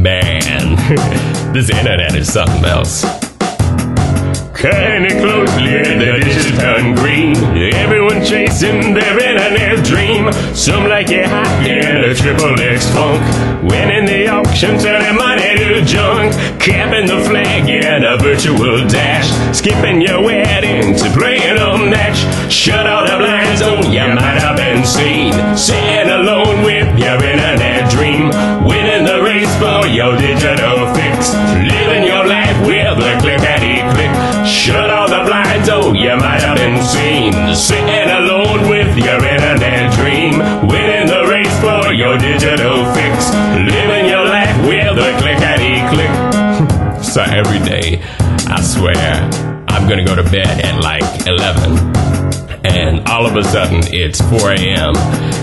Man, this internet is something else. Kinda closely, the dishes turn green. Everyone chasing their internet dream. Some like it hot in a triple X funk. Winning the auction, turning money to junk. Capping the flag in a virtual dash. Skipping your wedding to playing a match. Shut all the blinds, oh, you might have been seen. Sitting alone with your internet dream. Winning the race for your digital fix. Living your life with a clickety click. so every day, I swear, I'm gonna go to bed at like 11. And all of a sudden, it's 4 a.m.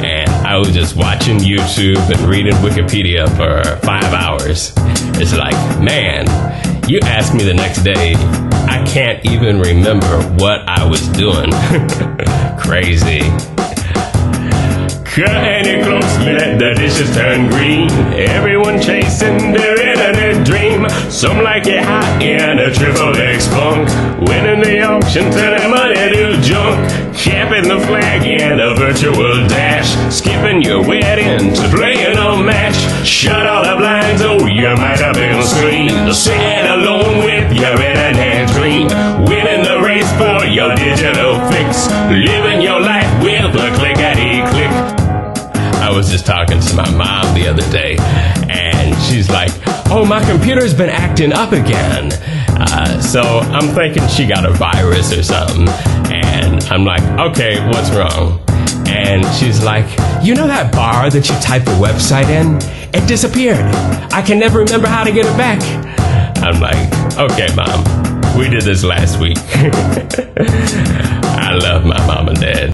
And I was just watching YouTube and reading Wikipedia for five hours. It's like, man, you ask me the next day, I can't even remember what I was doing. Crazy. Cutting it close, let the dishes turn green. Everyone chasing their internet dream. Some like it hot in a triple X funk. Winning the auction, turning money to junk. Capping the flag in a virtual dash. Skipping your wedding to playing a match. Shut all the blinds, oh, you might your digital fix. Living your life with a clickety click. I was just talking to my mom the other day, and she's like, "Oh, my computer's been acting up again." Uh, so I'm thinking she got a virus or something, and I'm like, "Okay, what's wrong?" And she's like, "You know that bar that you type the website in? It disappeared. I can never remember how to get it back." I'm like, "Okay, mom, we did this last week. I love my mom and dad.